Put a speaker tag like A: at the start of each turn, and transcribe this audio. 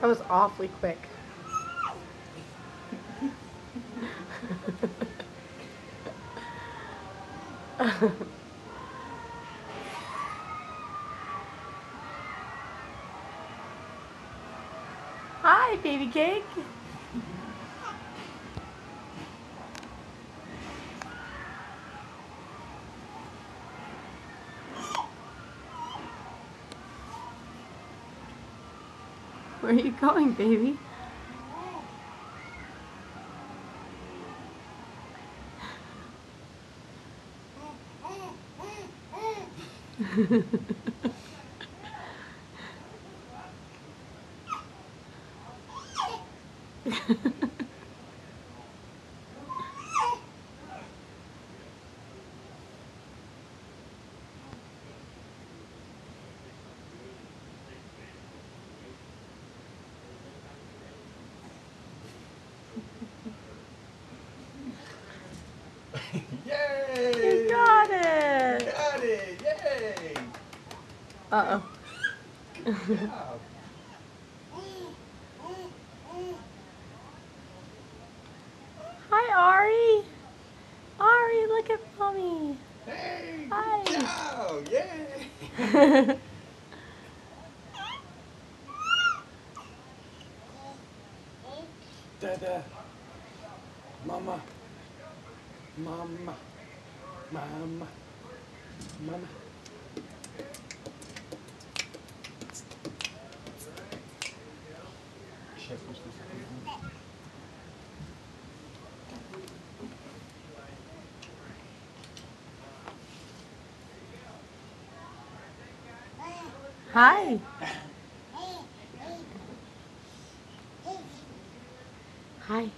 A: That was awfully quick. Hi, baby cake. Where are you going, baby?
B: Yay!
A: Uh oh. Hi, Ari. Ari, look at mommy.
B: Hey!
A: Hi.
B: Job! Yay! Dada. Mama. Mama. Mama. Mama.
A: Hi. Hi.